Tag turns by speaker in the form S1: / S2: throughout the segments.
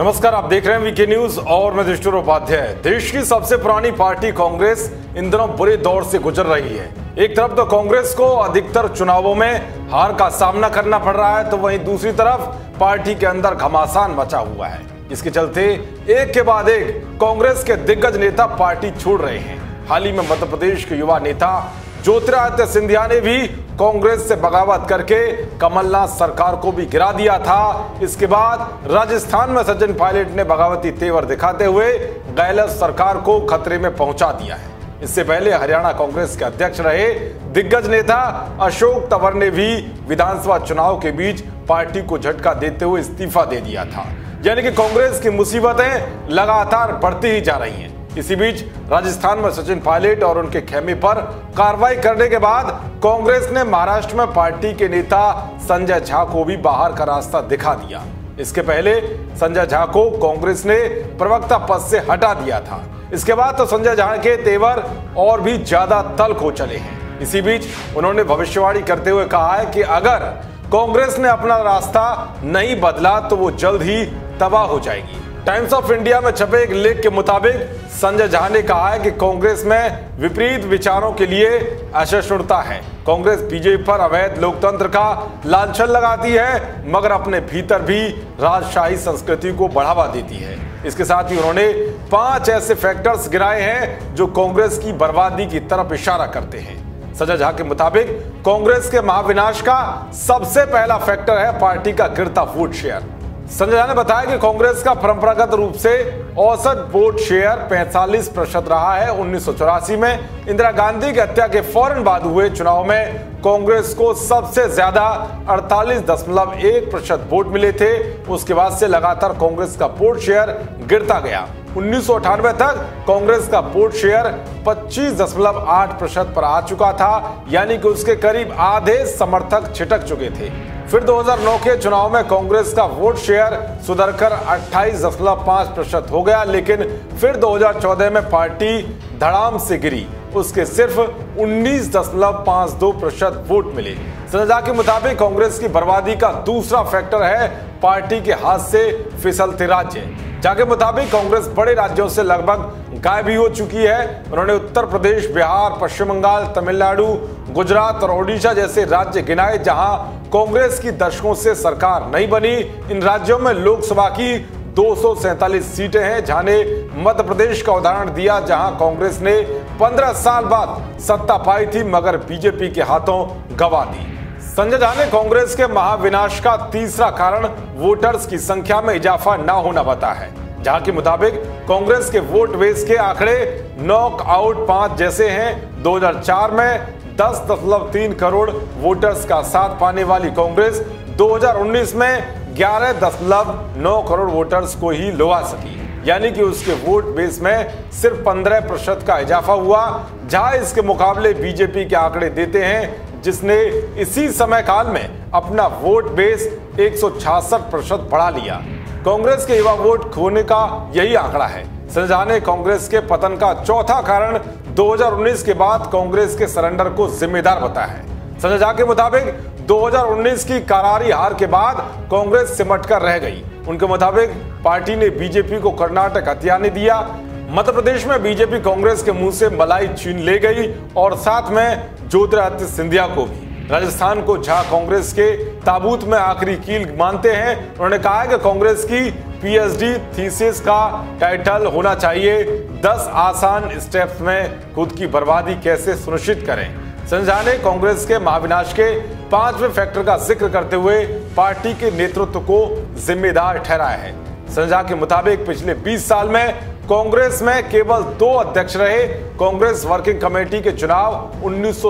S1: नमस्कार, आप देख रहे हैं वीके न्यूज़ और मैं दृष्टुर उपाध्याय। देश की सबसे पुरानी पार्टी कांग्रेस इन दिनों बुरे दौर से गुजर रही है। एक तरफ़ तो कांग्रेस को अधिकतर चुनावों में हार का सामना करना पड़ रहा है तो वहीं दूसरी तरफ़ पार्टी के अंदर घमासान मचा हुआ है। इसके चलते एक के बाद एक कांग्रेस के दिग्गज नेता पार्टी छोड़ रहे हैं। हाल ही में मध्य प्रदेश के युवा नेता ज्योतिरादित्य सिंधिया ने भी कांग्रेस से बगावत करके कमलनाथ सरकार को भी गिरा दिया था। इसके बाद राजस्थान में सचिन पायलट ने बगावती तेवर दिखाते हुए गहलोत सरकार को खतरे में पहुँचा दिया है। इससे पहले हरियाणा कांग्रेस के अध्यक्ष रहे दिग्गज नेता अशोक तंवर ने भी विधानसभा चुनाव के बीच पार्टी को झटका देते हुए इस्तीफा दे दिया था। यानी कि कांग्रेस की मुसीबतें लगातार बढ़ती ही जा रही हैं। इसी बीच राजस्थान में सचिन पायलट और उनके खेमे पर कार्रवाई करने के बाद कांग्रेस ने महाराष्ट्र में पार्टी के नेता संजय झा को भी बाहर का रास्ता दिखा दिया। इसके पहले संजय झा को कांग्रेस ने प्रवक्ता पद से हटा दिया था। इसके बाद तो संजय झा के तेवर और भी ज़्यादा तल्ख हो चले हैं। इसी बीच उन्होंने भविष्यवाणी करते हुए कहा है कि अगर कांग्रेस ने अपना रास्ता नहीं बदला तो वो जल्द ही तबाह हो जाएगी। टाइम्स ऑफ़ इंडिया में छपे एक लेख के मुताबिक संजय झा ने कहा है कि कांग्रेस में विपरीत विचारों के लिए असहिष्णुता है। कांग्रेस बीजेपी पर अवैध लोकतंत्र का लांछन लगाती है, मगर अपने भीतर भी राजशाही संस्कृति को बढ़ावा देती है। इसके साथ ही उन्होंने पाँच ऐसे फैक्टर्स गिराए हैं जो कांग्रेस की बर्बादी की तरफ़ इशारा करते हैं। संजय झा के मुताबिक कांग्रेस के महाविनाश का सबसे पहला फैक्टर है पार्टी का गिरता वोट शेयर। संजय झा ने बताया कि कांग्रेस का परंपरागत रूप से औसत वोट शेयर 45 प्रतिशत रहा है उन्नीस सौ चौरासी में। इंदिरा गांधी की हत्या के फ़ौरन बाद हुए चुनाव में कांग्रेस को सबसे ज़्यादा 48.1 प्रतिशत वोट मिले थे। उसके बाद से लगातार कांग्रेस का वोट शेयर गिरता गया। उन्नीस सौ अठानवे तक कांग्रेस का वोट शेयर 25.8 प्रतिशत पर आ चुका था, यानी कि उसके करीब आधे समर्थक छिटक चुके थे। फिर 2009 के चुनाव में कांग्रेस का वोट शेयर सुधरकर 28.5 प्रतिशत हो गया, लेकिन फिर 2014 में पार्टी धड़ाम से गिरी। उसके सिर्फ़ 19.52 प्रतिशत वोट मिले। संजय के मुताबिक कांग्रेस की बर्बादी का दूसरा फैक्टर है पार्टी के हाथ से फिसलते राज्य। जाके मुताबिक कांग्रेस बड़े राज्यों से लगभग गायब हो चुकी है। उन्होंने उत्तर प्रदेश, बिहार, पश्चिम बंगाल, तमिलनाडु, गुजरात और ओडिशा जैसे राज्य गिनाए, जहाँ कांग्रेस की दशकों से सरकार नहीं बनी। इन राज्यों में लोकसभा की दो सीटें हैं जहाँ ने मध्य प्रदेश का उदाहरण दिया, जहाँ कांग्रेस ने 15 साल बाद सत्ता पाई थी, मगर बीजेपी के हाथों गवा दी। संजय झा ने कांग्रेस के महाविनाश का तीसरा कारण वोटर्स की संख्या में इजाफा न होना बता है, जहाँ के मुताबिक कांग्रेस के वोट बेस के आंकड़े नॉक आउट पाँच जैसे हैं। 2004 में दस दशमलव तीन करोड़ वोटर्स का साथ पाने वाली कांग्रेस 2019 में ग्यारह दशमलव नौ करोड़ वोटर्स को ही लुआ सकी। यानी कि उसके वोट बेस में सिर्फ़ 15 प्रतिशत का इजाफा हुआ, जहाँ इसके मुकाबले बीजेपी के आंकड़े देते हैं, जिसने इसी समय काल में अपना वोट बेस एक प्रतिशत बढ़ा लिया। कांग्रेस के युवा वोट खोने का यही आंकड़ा है। संजय ने कांग्रेस के पतन का चौथा कारण 2019 के बाद कांग्रेस के सरेंडर को जिम्मेदार बताया है। संजय के मुताबिक 2019 की करारी हार के बाद कांग्रेस सिमट कर रह गई। उनके मुताबिक पार्टी ने बीजेपी को कर्नाटक हथियाने दिया। मध्य प्रदेश में बीजेपी कांग्रेस के मुँह से मलाई छीन ले गई और साथ में ज्योतिरादित्य सिंधिया को भी। राजस्थान को झा कांग्रेस के ताबूत में आखिरी कील मानते हैं, उन्होंने कहा है कि कांग्रेस की पीएचडी थीसिस का टाइटल होना चाहिए। 10 आसान स्टेप्स में खुद की बर्बादी कैसे सुनिश्चित करें? संजय ने कांग्रेस के महाविनाश के पाँचवें फैक्टर का ज़िक्र करते हुए पार्टी के नेतृत्व को जिम्मेदार ठहराया है। संजय के मुताबिक पिछले 20 साल में कांग्रेस में केवल दो अध्यक्ष रहे। कांग्रेस वर्किंग कमेटी के चुनाव उन्नीस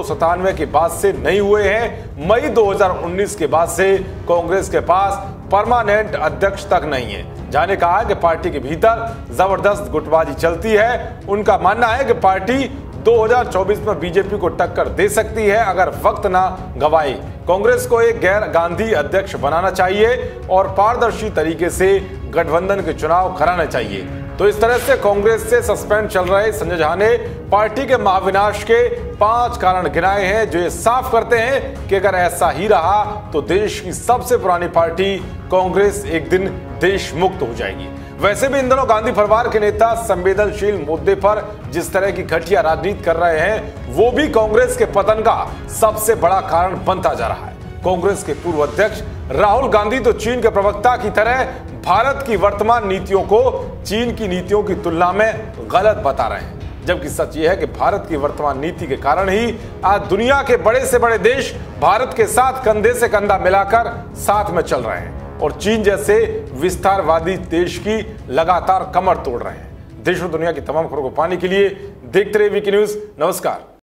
S1: के बाद से नहीं हुए हैं। मई 2019 के बाद से कांग्रेस के पास परमानेंट अध्यक्ष तक नहीं है। जाने कहा कि पार्टी के भीतर ज़बरदस्त गुटबाजी चलती है। उनका मानना है कि पार्टी 2024 में बीजेपी को टक्कर दे सकती है अगर वक्त ना गवाए। कांग्रेस को एक गैर गांधी अध्यक्ष बनाना चाहिए और पारदर्शी तरीके से गठबंधन के चुनाव कराना चाहिए। तो इस तरह से कांग्रेस से सस्पेंड चल रहे संजय झा ने पार्टी के महाविनाश के पाँच कारण गिनाए हैं, जो ये साफ़ करते हैं कि अगर ऐसा ही रहा तो देश की सबसे पुरानी पार्टी कांग्रेस एक दिन देश मुक्त हो जाएगी। वैसे भी इन दिनों गांधी परिवार के नेता संवेदनशील मुद्दे पर जिस तरह की घटिया राजनीति कर रहे हैं, वो भी कांग्रेस के पतन का सबसे बड़ा कारण बनता जा रहा है। कांग्रेस के पूर्व अध्यक्ष राहुल गांधी तो चीन के प्रवक्ता की तरह भारत की वर्तमान नीतियों को चीन की नीतियों की तुलना में गलत बता रहे हैं। जबकि सच यह है कि भारत की वर्तमान नीति के कारण ही आज दुनिया के बड़े से बड़े देश भारत के साथ कंधे से कंधा मिलाकर साथ में चल रहे हैं और चीन जैसे विस्तारवादी देश की लगातार कमर तोड़ रहे हैं। देश और दुनिया की तमाम खबरों को पाने के लिए देखते रहे वीकी न्यूज़। नमस्कार।